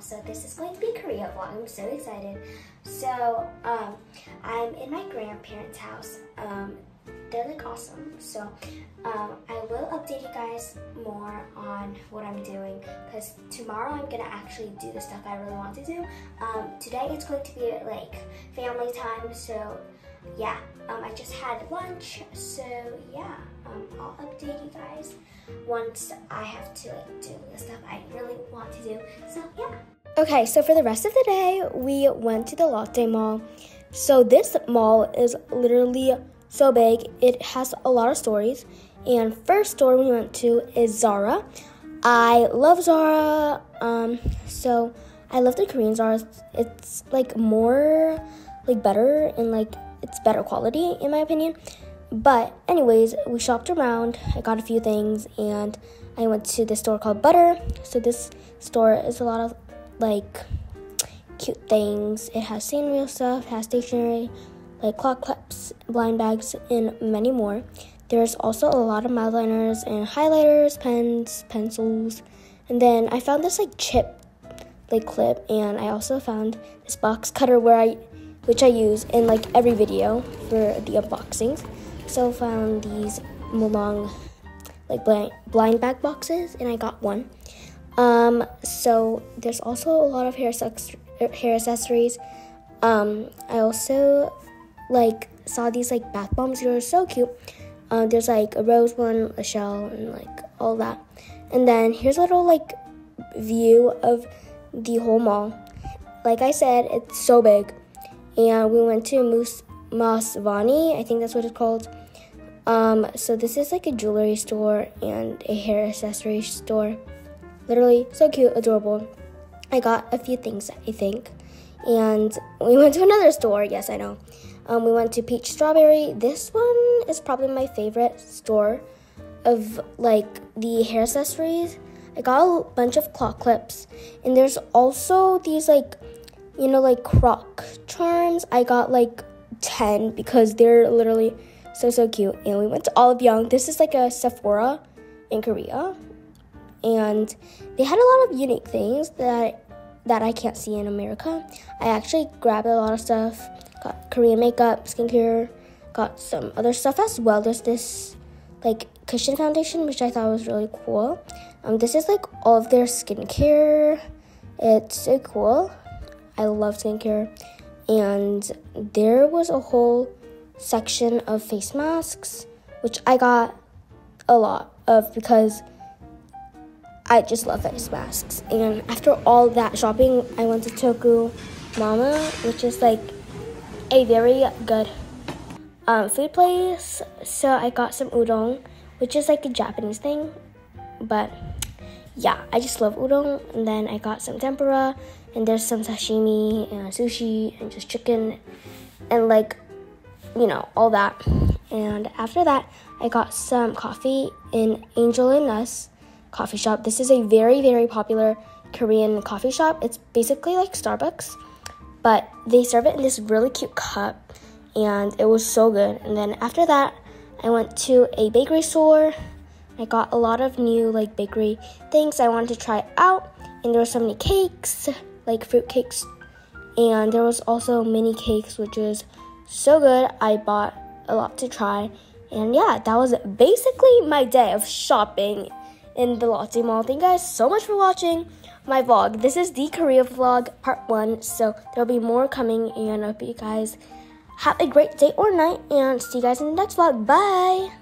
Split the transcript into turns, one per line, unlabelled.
so this is going to be Korea vlog. I'm so excited. So, um, I'm in my grandparents' house. Um, they're like awesome. So, um, I will update you guys more on what I'm doing because tomorrow I'm gonna actually do the stuff I really want to do. Um, today it's going to be like family time, so yeah. Um, I just had lunch, so yeah. Um, I'll update you guys once I have to like, do the stuff I really want to do. So, yeah. Okay, so for the rest of the day, we went to the Lotte Mall. So this mall is literally so big. It has a lot of stores. And first store we went to is Zara. I love Zara. Um, so I love the Korean Zara. It's like more like better and like it's better quality in my opinion. But anyways, we shopped around. I got a few things and I went to this store called Butter. So this store is a lot of like cute things. It has Sanrio stuff, has stationery, like claw clips, blind bags, and many more. There's also a lot of mildliners and highlighters, pens, pencils, and then I found this like chip like clip, and I also found this box cutter where I, which I use in like every video for the unboxings. So found these Mollang like blind, blind bag boxes, and I got one. Um, so there's also a lot of hair hair accessories. Um, I also like saw these like bath bombs. They were so cute. Uh, there's like a rose one, a shell, and like all that. And then here's a little like view of the whole mall. Like I said, it's so big. And we went to Moose Masvani, I think that's what it's called. Um, so this is like a jewelry store and a hair accessory store. Literally so cute, adorable. I got a few things, I think. And we went to another store. Yes, I know. Um, we went to Peach Strawberry. This one is probably my favorite store of like the hair accessories. I got a bunch of claw clips, and there's also these like, you know, like croc charms. I got like 10 because they're literally so so cute. And we went to Olive Young. This is like a Sephora in Korea and they had a lot of unique things that that I can't see in America. I actually grabbed a lot of stuff, got Korean makeup, skincare, got some other stuff as well. There's this like cushion foundation, which I thought was really cool. Um, this is like all of their skincare. It's so cool. I love skincare, and there was a whole section of face masks, which I got a lot of because I just love face masks. And after all that shopping, I went to Toku Mama, which is like a very good um, food place. So I got some udon, which is like a Japanese thing. But yeah, I just love udon. And then I got some tempura, and there's some sashimi and sushi and just chicken and like, you know, all that. And after that, I got some coffee in Angel-in-us coffee shop. This is a very, very popular Korean coffee shop. It's basically like Starbucks, but they serve it in this really cute cup, and it was so good. And then after that, I went to a bakery store. I got a lot of new like bakery things I wanted to try out, and there were so many cakes, like fruit cakes, and there was also mini cakes, which is so good. I bought a lot to try. And yeah, that was basically my day of shopping in the Lotte Mall. Thank you guys so much for watching my vlog. This is the Korea vlog part one, so there'll be more coming, and I hope you guys have a great day or night, and see you guys in the next vlog. Bye!